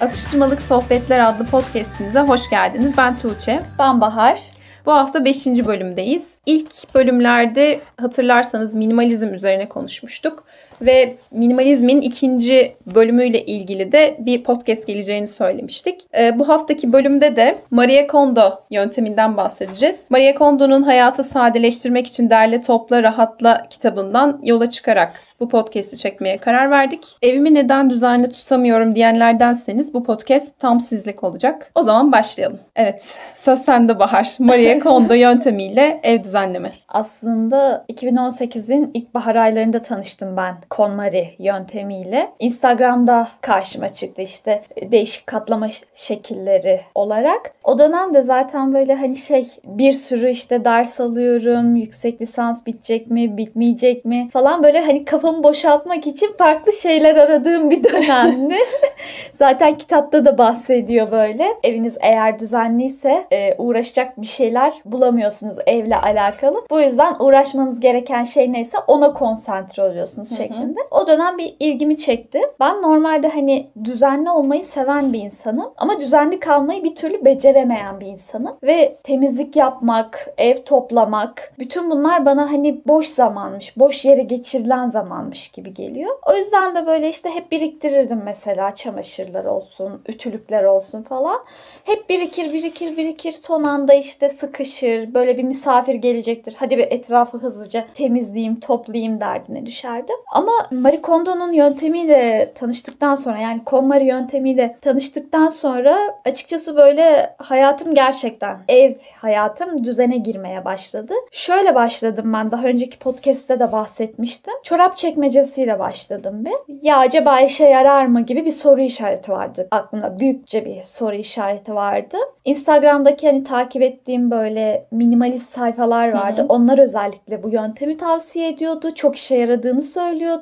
Atıştırmalık Sohbetler adlı podcastinize hoş geldiniz. Ben Tuğçe. Ben Bahar. Bu hafta 5. bölümdeyiz. İlk bölümlerde hatırlarsanız minimalizm üzerine konuşmuştuk ve minimalizmin ikinci bölümüyle ilgili de bir podcast geleceğini söylemiştik. E, bu haftaki bölümde de Marie Kondo yönteminden bahsedeceğiz. Marie Kondo'nun Hayatı Sadeleştirmek için Derle Topla Rahatla kitabından yola çıkarak bu podcast'i çekmeye karar verdik. Evimi neden düzenli tutamıyorum diyenlerdenseniz bu podcast tam sizlik olacak. O zaman başlayalım. Evet, söz sende Bahar. Marie Kondo yöntemiyle ev düzenleme. Aslında 2018'in ilk bahar aylarında tanıştım ben KonMari yöntemiyle. Instagram'da karşıma çıktı işte değişik katlama şekilleri olarak. O dönemde zaten böyle hani şey bir sürü işte ders alıyorum. Yüksek lisans bitecek mi, bitmeyecek mi falan böyle hani kafamı boşaltmak için farklı şeyler aradığım bir dönemdi. zaten kitapta da bahsediyor böyle. Eviniz eğer düzenliyse e, uğraşacak bir şeyler bulamıyorsunuz evle alakalı. Bu yüzden uğraşmanız gereken şey neyse ona konsantre oluyorsunuz şeklinde şeklinde. O dönem bir ilgimi çekti. Ben normalde hani düzenli olmayı seven bir insanım ama düzenli kalmayı bir türlü beceremeyen bir insanım. Ve temizlik yapmak, ev toplamak, bütün bunlar bana hani boş zamanmış, boş yere geçirilen zamanmış gibi geliyor. O yüzden de böyle işte hep biriktirirdim mesela çamaşırlar olsun, ütülükler olsun falan. Hep birikir, birikir, birikir. Son anda işte sıkışır, böyle bir misafir gelecektir. Hadi bir etrafı hızlıca temizleyeyim, toplayayım derdine düşerdim. Ama Marie Kondo'nun yöntemiyle tanıştıktan sonra yani KonMari yöntemiyle tanıştıktan sonra açıkçası böyle hayatım gerçekten ev hayatım düzene girmeye başladı. Şöyle başladım ben daha önceki podcast'te de bahsetmiştim. Çorap çekmecesiyle başladım bir. Ya acaba işe yarar mı gibi bir soru işareti vardı aklımda. Büyükçe bir soru işareti vardı. Instagram'daki hani takip ettiğim böyle minimalist sayfalar vardı. Hı hı. Onlar özellikle bu yöntemi tavsiye ediyordu. Çok işe yaradığını söylüyordu.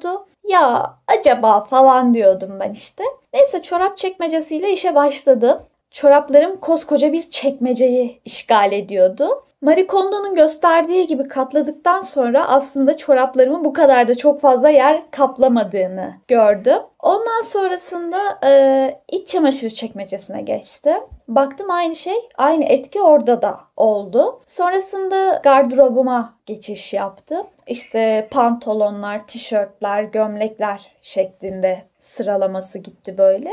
Ya acaba falan diyordum ben işte. Neyse çorap çekmecesiyle işe başladım. Çoraplarım koskoca bir çekmeceyi işgal ediyordu. Marie Kondo'nun gösterdiği gibi katladıktan sonra aslında çoraplarımın bu kadar da çok fazla yer kaplamadığını gördüm. Ondan sonrasında e, iç çamaşır çekmecesine geçtim. Baktım aynı şey, aynı etki orada da oldu. Sonrasında gardırobuma geçiş yaptım. İşte pantolonlar, tişörtler, gömlekler şeklinde sıralaması gitti böyle.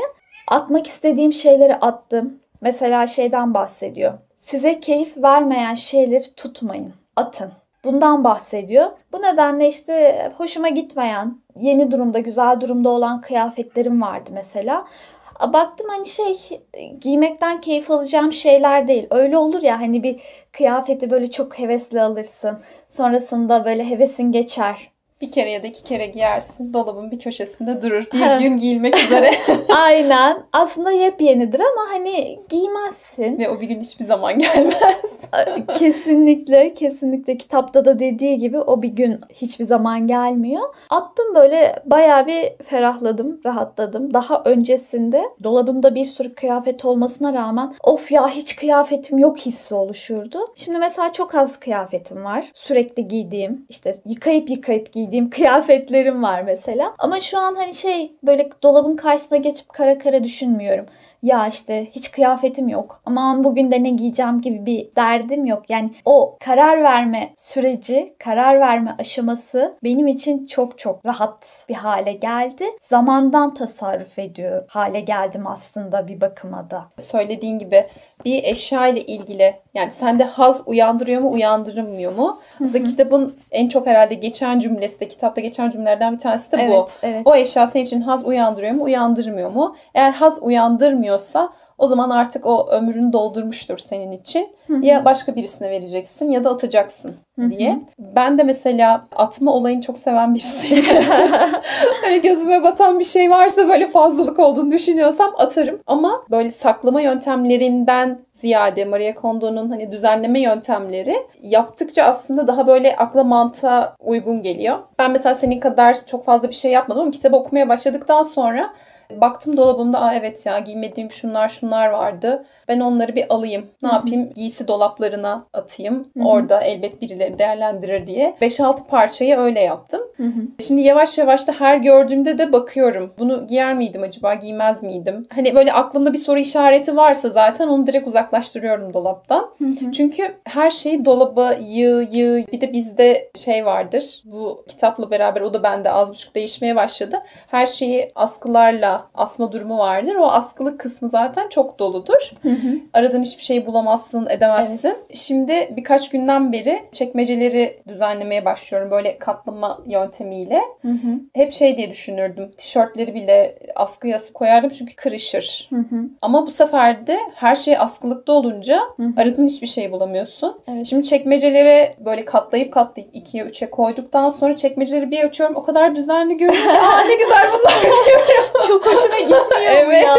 Atmak istediğim şeyleri attım. Mesela şeyden bahsediyor. Size keyif vermeyen şeyleri tutmayın, atın. Bundan bahsediyor. Bu nedenle işte hoşuma gitmeyen, yeni durumda, güzel durumda olan kıyafetlerim vardı mesela. Baktım hani şey giymekten keyif alacağım şeyler değil. Öyle olur ya hani bir kıyafeti böyle çok hevesli alırsın. Sonrasında böyle hevesin geçer bir kere ya da iki kere giyersin. Dolabın bir köşesinde durur. Bir gün giyilmek üzere. Aynen. Aslında yepyenidir ama hani giymezsin. Ve o bir gün hiçbir zaman gelmez. kesinlikle, kesinlikle kitapta da dediği gibi o bir gün hiçbir zaman gelmiyor. Attım böyle bayağı bir ferahladım, rahatladım. Daha öncesinde dolabımda bir sürü kıyafet olmasına rağmen of ya hiç kıyafetim yok hissi oluşurdu. Şimdi mesela çok az kıyafetim var. Sürekli giydiğim, işte yıkayıp yıkayıp giydiğim giydiğim kıyafetlerim var mesela. Ama şu an hani şey böyle dolabın karşısına geçip kara kara düşünmüyorum ya işte hiç kıyafetim yok aman bugün de ne giyeceğim gibi bir derdim yok. Yani o karar verme süreci, karar verme aşaması benim için çok çok rahat bir hale geldi. Zamandan tasarruf ediyor hale geldim aslında bir bakıma da. Söylediğin gibi bir eşya ile ilgili yani sende haz uyandırıyor mu uyandırmıyor mu? Mesela kitabın en çok herhalde geçen cümlesi de kitapta geçen cümlelerden bir tanesi de bu. Evet, evet. O eşya senin için haz uyandırıyor mu uyandırmıyor mu? Eğer haz uyandırmıyor istemiyorsa o zaman artık o ömrünü doldurmuştur senin için. Hı-hı. Ya başka birisine vereceksin ya da atacaksın Hı-hı. diye. Ben de mesela atma olayını çok seven birisiyim. hani gözüme batan bir şey varsa böyle fazlalık olduğunu düşünüyorsam atarım. Ama böyle saklama yöntemlerinden ziyade Maria Kondo'nun hani düzenleme yöntemleri yaptıkça aslında daha böyle akla mantığa uygun geliyor. Ben mesela senin kadar çok fazla bir şey yapmadım ama kitabı okumaya başladıktan sonra Baktım dolabımda aa evet ya giymediğim şunlar şunlar vardı. Ben onları bir alayım. Ne Hı-hı. yapayım? Giysi dolaplarına atayım. Hı-hı. Orada elbet birileri değerlendirir diye. 5-6 parçayı öyle yaptım. Hı-hı. Şimdi yavaş yavaş da her gördüğümde de bakıyorum. Bunu giyer miydim acaba? Giymez miydim? Hani böyle aklımda bir soru işareti varsa zaten onu direkt uzaklaştırıyorum dolaptan. Hı-hı. Çünkü her şeyi dolaba yığ yığ. Bir de bizde şey vardır. Bu kitapla beraber o da bende az buçuk değişmeye başladı. Her şeyi askılarla asma durumu vardır. O askılık kısmı zaten çok doludur. Hı hı. Aradığın hiçbir şeyi bulamazsın, edemezsin. Evet. Şimdi birkaç günden beri çekmeceleri düzenlemeye başlıyorum. Böyle katlama yöntemiyle. Hı hı. Hep şey diye düşünürdüm. Tişörtleri bile askıya koyardım çünkü kırışır. Hı hı. Ama bu sefer de her şey askılıkta olunca hı hı. aradığın hiçbir şey bulamıyorsun. Evet. Şimdi çekmecelere böyle katlayıp katlayıp ikiye üçe koyduktan sonra çekmeceleri bir açıyorum. O kadar düzenli görünüyor. ne güzel bunlar diyorum. Çok hoşuna gitmiyor evet. ya.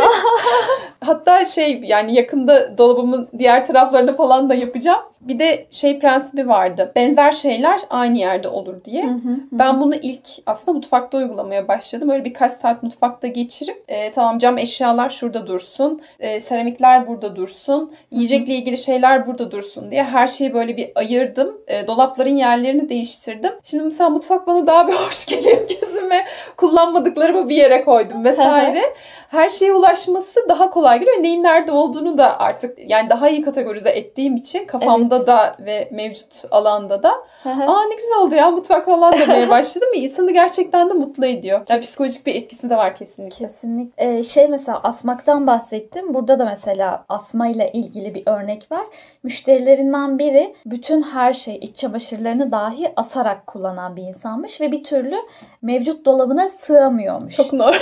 Hatta şey yani yakında dolabımın diğer taraflarını falan da yapacağım. Bir de şey prensibi vardı. Benzer şeyler aynı yerde olur diye. Hı hı hı. Ben bunu ilk aslında mutfakta uygulamaya başladım. Öyle birkaç saat mutfakta geçirip e, tamam cam eşyalar şurada dursun. E, seramikler burada dursun. Yiyecekle ilgili şeyler burada dursun diye her şeyi böyle bir ayırdım. E, dolapların yerlerini değiştirdim. Şimdi mesela mutfak bana daha bir hoş geliyor gözüme. Kullanmadıklarımı bir yere koydum vesaire. Her şeye ulaşması daha kolay geliyor. Neyin nerede olduğunu da artık yani daha iyi kategorize ettiğim için kafamda evet. da ve mevcut alanda da aa ne güzel oldu ya mutfak falan demeye başladım insanı gerçekten de mutlu ediyor. Yani psikolojik bir etkisi de var kesinlikle. Kesinlikle. Ee, şey mesela asmaktan bahsettim. Burada da mesela asmayla ilgili bir örnek var. Müşterilerinden biri bütün her şey iç çamaşırlarını dahi asarak kullanan bir insanmış ve bir türlü mevcut dolabına sığamıyormuş. Çok normal.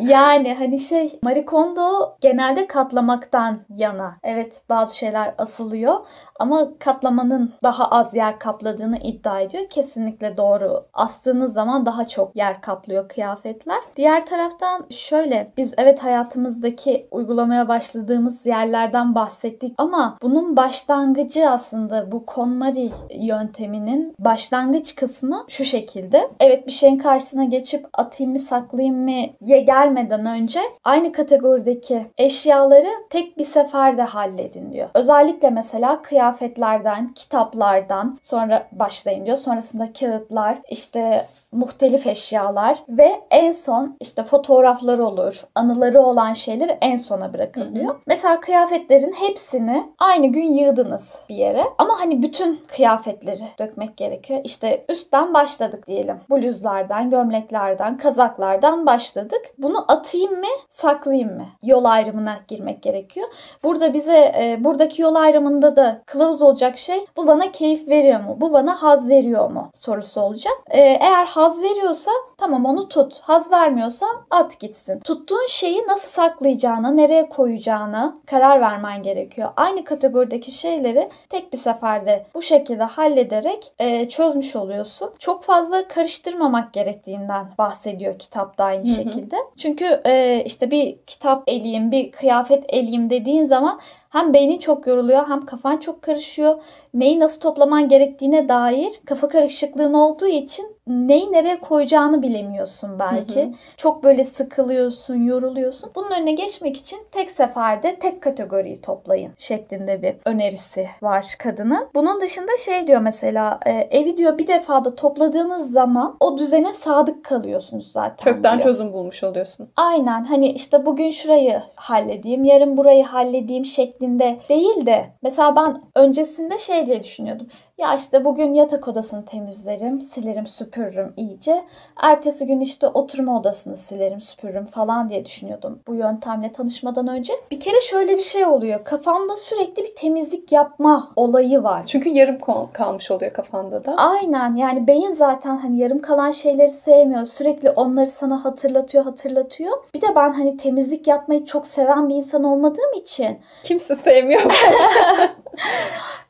yani hani şey Marie Kondo genelde katlamaktan yana. Evet bazı şeyler asılıyor ama katlamanın daha az yer kapladığını iddia ediyor. Kesinlikle doğru. Astığınız zaman daha çok yer kaplıyor kıyafetler. Diğer taraftan şöyle biz evet hayatımızdaki uygulamaya başladığımız yerlerden bahsettik ama bunun başlangıcı aslında bu KonMari yönteminin başlangıç kısmı şu şekilde. Evet bir şeyin karşısına geçip atayım mı saklayayım mı ye gelmeden önce aynı kategorideki eşyaları tek bir seferde halledin diyor. Özellikle mesela kıyafetlerden, kitaplardan sonra başlayın diyor. Sonrasında kağıtlar, işte muhtelif eşyalar ve en son işte fotoğraflar olur, anıları olan şeyleri en sona bırakın diyor. Hı hı. Mesela kıyafetlerin hepsini aynı gün yığdınız bir yere ama hani bütün kıyafetleri dökmek gerekiyor. İşte üstten başladık diyelim. Bluzlardan, gömleklerden, kazaklardan başladık. Bunu atayım mı, saklayayım mı? Yol ayrımına girmek gerekiyor. Burada bize e, buradaki yol ayrımında da kılavuz olacak şey bu bana keyif veriyor mu? Bu bana haz veriyor mu? sorusu olacak. E, eğer haz veriyorsa tamam onu tut. Haz vermiyorsa at gitsin. Tuttuğun şeyi nasıl saklayacağına, nereye koyacağına karar vermen gerekiyor. Aynı kategorideki şeyleri tek bir seferde bu şekilde hallederek e, çözmüş oluyorsun. Çok fazla karıştırmamak gerektiğinden bahsediyor kitapta aynı şekilde. Çünkü e, işte bir kitap eleyim, bir kıyafet eleyim dediğin zaman hem beynin çok yoruluyor hem kafan çok karışıyor. Neyi nasıl toplaman gerektiğine dair kafa karışıklığın olduğu için neyi nereye koyacağını bilemiyorsun belki. Hı hı. Çok böyle sıkılıyorsun, yoruluyorsun. Bunun önüne geçmek için tek seferde tek kategoriyi toplayın şeklinde bir önerisi var kadının. Bunun dışında şey diyor mesela e, evi diyor bir defada topladığınız zaman o düzene sadık kalıyorsunuz zaten Kökten diyor. çözüm bulmuş oluyorsun. Aynen hani işte bugün şurayı halledeyim, yarın burayı halledeyim şeklinde değil de mesela ben öncesinde şey diye düşünüyordum. Ya işte bugün yatak odasını temizlerim, silerim, süpürürüm iyice. Ertesi gün işte oturma odasını silerim, süpürürüm falan diye düşünüyordum bu yöntemle tanışmadan önce. Bir kere şöyle bir şey oluyor. Kafamda sürekli bir temizlik yapma olayı var. Çünkü yarım kalmış oluyor kafanda da. Aynen yani beyin zaten hani yarım kalan şeyleri sevmiyor. Sürekli onları sana hatırlatıyor, hatırlatıyor. Bir de ben hani temizlik yapmayı çok seven bir insan olmadığım için. Kimse sevmiyor bence.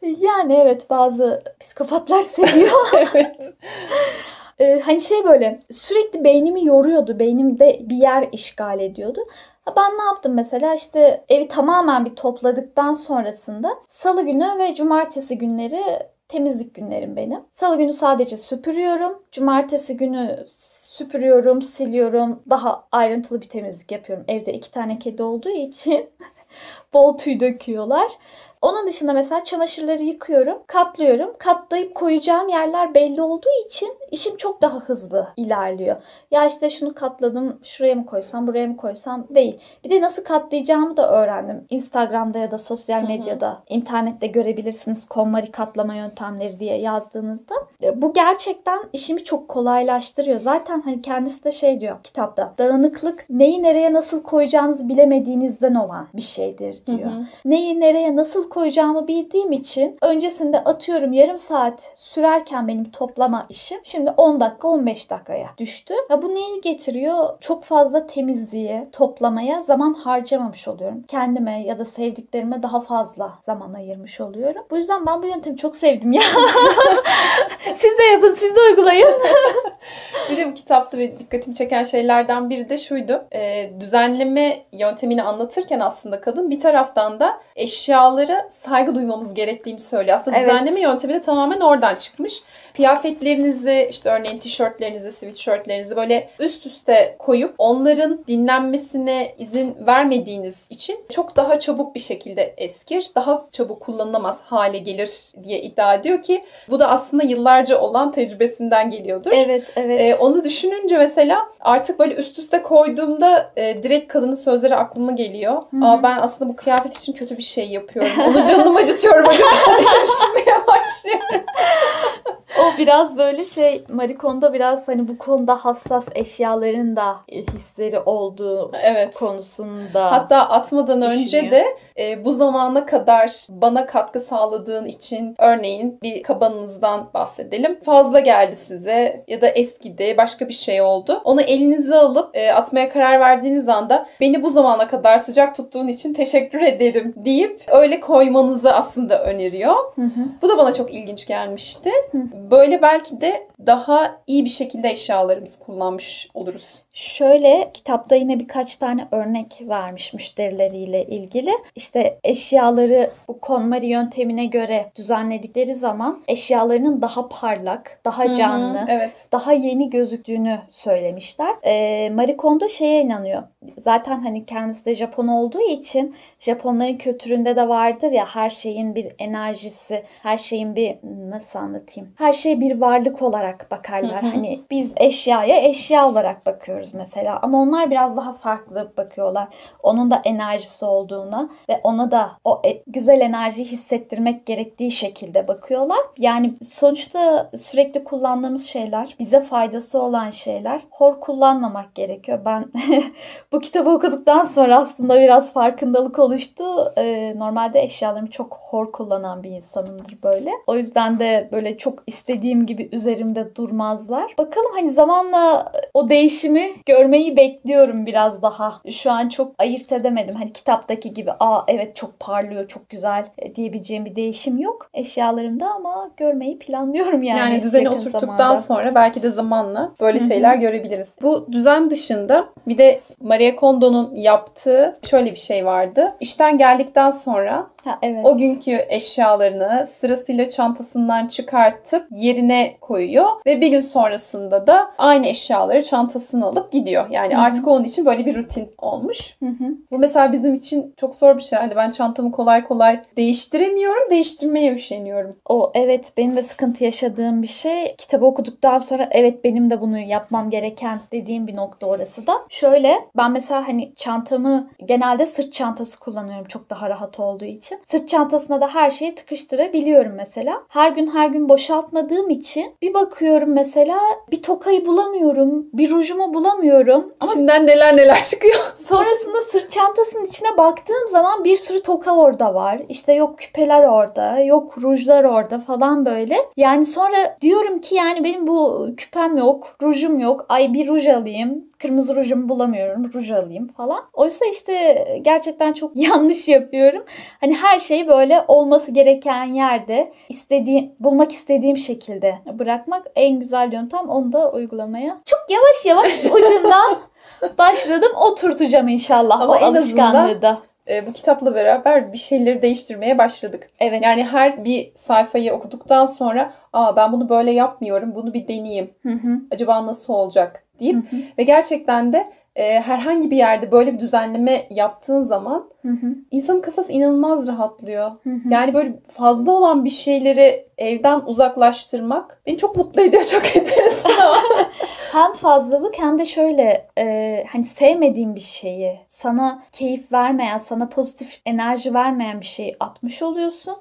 yani evet bazı psikopatlar seviyor. evet. Ee, hani şey böyle sürekli beynimi yoruyordu. Beynimde bir yer işgal ediyordu. Ben ne yaptım mesela işte evi tamamen bir topladıktan sonrasında salı günü ve cumartesi günleri temizlik günlerim benim. Salı günü sadece süpürüyorum. Cumartesi günü süpürüyorum, siliyorum. Daha ayrıntılı bir temizlik yapıyorum. Evde iki tane kedi olduğu için bol tüy döküyorlar. Onun dışında mesela çamaşırları yıkıyorum, katlıyorum. Katlayıp koyacağım yerler belli olduğu için işim çok daha hızlı ilerliyor. Ya işte şunu katladım, şuraya mı koysam, buraya mı koysam değil. Bir de nasıl katlayacağımı da öğrendim. Instagram'da ya da sosyal medyada, hı hı. internette görebilirsiniz KonMari katlama yöntemleri diye yazdığınızda. E, bu gerçekten işimi çok kolaylaştırıyor. Zaten hani kendisi de şey diyor kitapta. Dağınıklık neyi nereye nasıl koyacağınızı bilemediğinizden olan bir şeydir diyor. Hı hı. Neyi nereye nasıl koyacağımı bildiğim için öncesinde atıyorum yarım saat sürerken benim toplama işim şimdi 10 dakika 15 dakikaya düştü. Ya bu neyi getiriyor? Çok fazla temizliğe, toplamaya zaman harcamamış oluyorum. Kendime ya da sevdiklerime daha fazla zaman ayırmış oluyorum. Bu yüzden ben bu yöntemi çok sevdim ya. siz de yapın, siz de uygulayın. bir de bu kitapta ve dikkatimi çeken şeylerden biri de şuydu. E, düzenleme yöntemini anlatırken aslında kadın bir taraftan da eşyaları saygı duymamız gerektiğini söylüyor. Aslında evet. düzenleme yöntemi de tamamen oradan çıkmış. Kıyafetlerinizi işte örneğin tişörtlerinizi, sweatshirtlerinizi böyle üst üste koyup onların dinlenmesine izin vermediğiniz için çok daha çabuk bir şekilde eskir, daha çabuk kullanılamaz hale gelir diye iddia ediyor ki bu da aslında yıllarca olan tecrübesinden geliyordur. Evet, evet. Ee, onu düşününce mesela artık böyle üst üste koyduğumda e, direkt kadının sözleri aklıma geliyor. Hı-hı. Aa ben aslında bu kıyafet için kötü bir şey yapıyorum. Onu canımı acıtıyorum hocam. düşünmeye başlıyorum. Biraz böyle şey Marikon'da biraz hani bu konuda hassas eşyaların da hisleri olduğu evet. konusunda. Hatta atmadan önce de e, bu zamana kadar bana katkı sağladığın için örneğin bir kabanınızdan bahsedelim. Fazla geldi size ya da eskidi başka bir şey oldu. Onu elinize alıp e, atmaya karar verdiğiniz anda beni bu zamana kadar sıcak tuttuğun için teşekkür ederim deyip öyle koymanızı aslında öneriyor. Hı hı. Bu da bana çok ilginç gelmişti. Hı. Böyle belki de daha iyi bir şekilde eşyalarımızı kullanmış oluruz. Şöyle kitapta yine birkaç tane örnek vermiş müşterileriyle ilgili. İşte eşyaları bu KonMari yöntemine göre düzenledikleri zaman eşyalarının daha parlak, daha canlı, hı hı, evet. daha yeni gözüktüğünü söylemişler. E, Marie Kondo şeye inanıyor. Zaten hani kendisi de Japon olduğu için Japonların kültüründe de vardır ya her şeyin bir enerjisi, her şeyin bir nasıl anlatayım? Her şey bir varlık olarak bakarlar. hani biz eşyaya eşya olarak bakıyoruz mesela ama onlar biraz daha farklı bakıyorlar. Onun da enerjisi olduğuna ve ona da o e- güzel enerjiyi hissettirmek gerektiği şekilde bakıyorlar. Yani sonuçta sürekli kullandığımız şeyler, bize faydası olan şeyler hor kullanmamak gerekiyor. Ben bu kitabı okuduktan sonra aslında biraz farkındalık oluştu. Ee, normalde eşyalarımı çok hor kullanan bir insanımdır böyle. O yüzden de böyle çok istediğim gibi üzerimde durmazlar. Bakalım hani zamanla o değişimi görmeyi bekliyorum biraz daha. Şu an çok ayırt edemedim. Hani kitaptaki gibi aa evet çok parlıyor, çok güzel e, diyebileceğim bir değişim yok eşyalarımda ama görmeyi planlıyorum yani. Yani düzeni oturttuktan zamanda. sonra belki de zamanla böyle Hı-hı. şeyler görebiliriz. Bu düzen dışında bir de Maria Kondo'nun yaptığı şöyle bir şey vardı. İşten geldikten sonra ha, evet. o günkü eşyalarını sırasıyla çantasından çıkartıp yerine koyuyor ve bir gün sonrasında da aynı eşyaları çantasına alıp gidiyor. Yani Hı-hı. artık onun için böyle bir rutin olmuş. Hı-hı. Bu mesela bizim için çok zor bir şey. Yani ben çantamı kolay kolay değiştiremiyorum. Değiştirmeye üşeniyorum. O evet benim de sıkıntı yaşadığım bir şey. Kitabı okuduktan sonra evet benim de bunu yapmam gereken dediğim bir nokta orası da. Şöyle ben mesela hani çantamı genelde sırt çantası kullanıyorum çok daha rahat olduğu için. Sırt çantasına da her şeyi tıkıştırabiliyorum mesela. Her gün her gün boşaltmadığım için bir bakıyorum mesela bir tokayı bulamıyorum. Bir rujumu bulamıyorum. Ama İçinden neler neler çıkıyor. sonrasında sırt çantasının içine baktığım zaman bir sürü toka orada var. İşte yok küpeler orada, yok rujlar orada falan böyle. Yani sonra diyorum ki yani benim bu küpem yok, rujum yok. Ay bir ruj alayım kırmızı rujumu bulamıyorum. Ruj alayım falan. Oysa işte gerçekten çok yanlış yapıyorum. Hani her şeyi böyle olması gereken yerde istediğim, bulmak istediğim şekilde bırakmak en güzel yöntem. Onu da uygulamaya çok yavaş yavaş ucundan başladım. Oturtacağım inşallah Ama o en alışkanlığı da e, bu kitapla beraber bir şeyleri değiştirmeye başladık. Evet. Yani her bir sayfayı okuduktan sonra aa ben bunu böyle yapmıyorum. Bunu bir deneyeyim. Hı hı. Acaba nasıl olacak deyip hı hı. ve gerçekten de e, herhangi bir yerde böyle bir düzenleme yaptığın zaman hı hı. insanın kafası inanılmaz rahatlıyor. Hı hı. Yani böyle fazla olan bir şeyleri evden uzaklaştırmak beni çok mutlu ediyor. Çok enteresan hem fazlalık hem de şöyle e, hani sevmediğim bir şeyi sana keyif vermeyen, sana pozitif enerji vermeyen bir şeyi atmış oluyorsun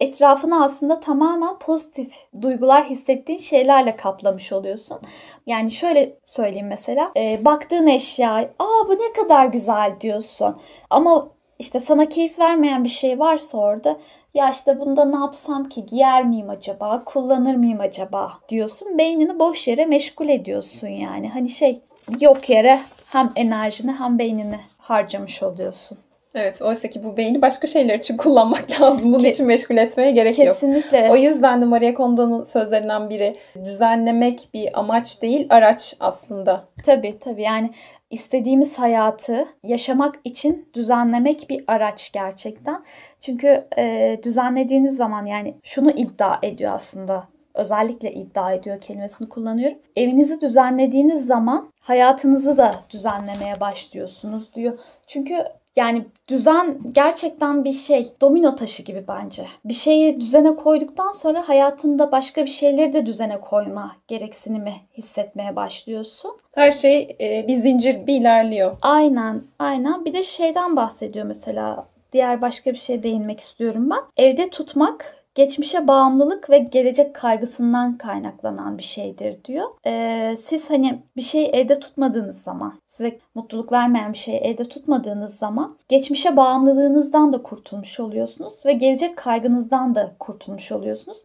etrafını aslında tamamen pozitif duygular hissettiğin şeylerle kaplamış oluyorsun. Yani şöyle söyleyeyim mesela e, baktığın eşya aa bu ne kadar güzel diyorsun ama işte sana keyif vermeyen bir şey varsa orada ya işte bunda ne yapsam ki giyer miyim acaba kullanır mıyım acaba diyorsun beynini boş yere meşgul ediyorsun yani hani şey yok yere hem enerjini hem beynini harcamış oluyorsun. Evet oysa ki bu beyni başka şeyler için kullanmak lazım. Bunun Ke- için meşgul etmeye gerek Kesinlikle. yok. Kesinlikle. O yüzden de Maria Kondo'nun sözlerinden biri düzenlemek bir amaç değil araç aslında. Tabii tabii yani istediğimiz hayatı yaşamak için düzenlemek bir araç gerçekten. Çünkü e, düzenlediğiniz zaman yani şunu iddia ediyor aslında özellikle iddia ediyor kelimesini kullanıyorum. Evinizi düzenlediğiniz zaman hayatınızı da düzenlemeye başlıyorsunuz diyor. Çünkü yani düzen gerçekten bir şey domino taşı gibi bence. Bir şeyi düzene koyduktan sonra hayatında başka bir şeyleri de düzene koyma gereksinimi hissetmeye başlıyorsun. Her şey e, bir zincir gibi ilerliyor. Aynen, aynen. Bir de şeyden bahsediyor mesela. Diğer başka bir şey değinmek istiyorum ben. Evde tutmak geçmişe bağımlılık ve gelecek kaygısından kaynaklanan bir şeydir diyor. Ee, siz hani bir şeyi evde tutmadığınız zaman, size mutluluk vermeyen bir şeyi evde tutmadığınız zaman geçmişe bağımlılığınızdan da kurtulmuş oluyorsunuz ve gelecek kaygınızdan da kurtulmuş oluyorsunuz.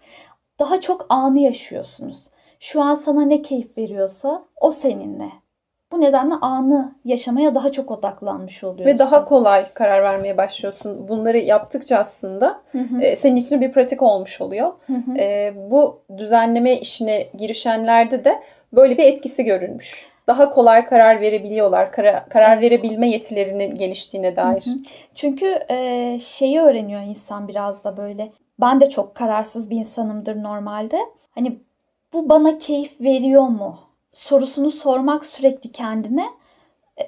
Daha çok anı yaşıyorsunuz. Şu an sana ne keyif veriyorsa o seninle. Bu nedenle anı yaşamaya daha çok odaklanmış oluyorsun. Ve daha kolay karar vermeye başlıyorsun. Bunları yaptıkça aslında hı hı. E, senin için bir pratik olmuş oluyor. Hı hı. E, bu düzenleme işine girişenlerde de böyle bir etkisi görülmüş. Daha kolay karar verebiliyorlar. Kara, karar evet. verebilme yetilerinin geliştiğine dair. Hı hı. Çünkü e, şeyi öğreniyor insan biraz da böyle. Ben de çok kararsız bir insanımdır normalde. Hani bu bana keyif veriyor mu? Sorusunu sormak sürekli kendine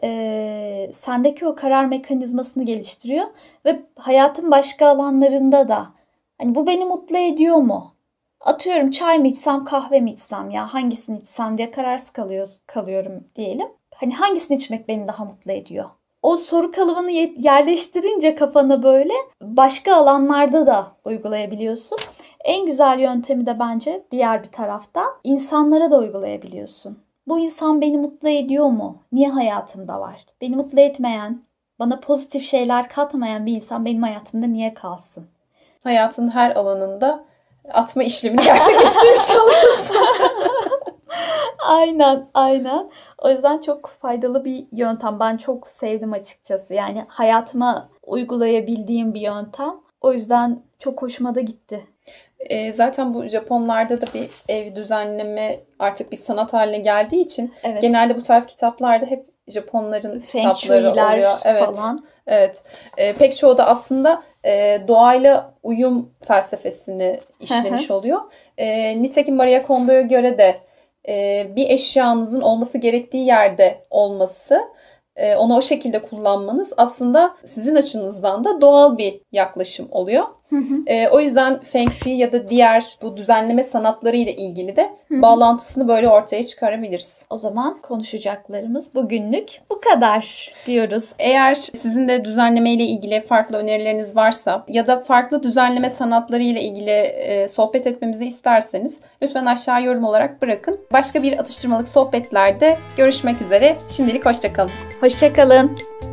e, sendeki o karar mekanizmasını geliştiriyor ve hayatın başka alanlarında da hani bu beni mutlu ediyor mu? Atıyorum çay mı içsem kahve mi içsem ya hangisini içsem diye kararsız kalıyor, kalıyorum diyelim. Hani hangisini içmek beni daha mutlu ediyor? O soru kalıbını yerleştirince kafana böyle başka alanlarda da uygulayabiliyorsun. En güzel yöntemi de bence diğer bir taraftan insanlara da uygulayabiliyorsun. Bu insan beni mutlu ediyor mu? Niye hayatımda var? Beni mutlu etmeyen, bana pozitif şeyler katmayan bir insan benim hayatımda niye kalsın? Hayatın her alanında atma işlemini gerçekleştirmiş oluyorsun. aynen, aynen. O yüzden çok faydalı bir yöntem. Ben çok sevdim açıkçası. Yani hayatıma uygulayabildiğim bir yöntem. O yüzden çok hoşuma da gitti. E, zaten bu Japonlarda da bir ev düzenleme artık bir sanat haline geldiği için evet. genelde bu tarz kitaplarda hep Japonların Feng kitapları oluyor. Evet. Falan. Evet. E, pek çoğu da aslında e, doğayla uyum felsefesini işlemiş oluyor. E, nitekim Maria Kondo'ya göre de e, bir eşyanızın olması gerektiği yerde olması e, onu o şekilde kullanmanız aslında sizin açınızdan da doğal bir yaklaşım oluyor. Hı hı. E, o yüzden Feng Shui ya da diğer bu düzenleme sanatları ile ilgili de hı bağlantısını böyle ortaya çıkarabiliriz. O zaman konuşacaklarımız bugünlük bu kadar diyoruz. Eğer sizin de düzenleme ile ilgili farklı önerileriniz varsa ya da farklı düzenleme sanatları ile ilgili e, sohbet etmemizi isterseniz lütfen aşağı yorum olarak bırakın. Başka bir atıştırmalık sohbetlerde görüşmek üzere. Şimdilik hoşçakalın. Hoşçakalın.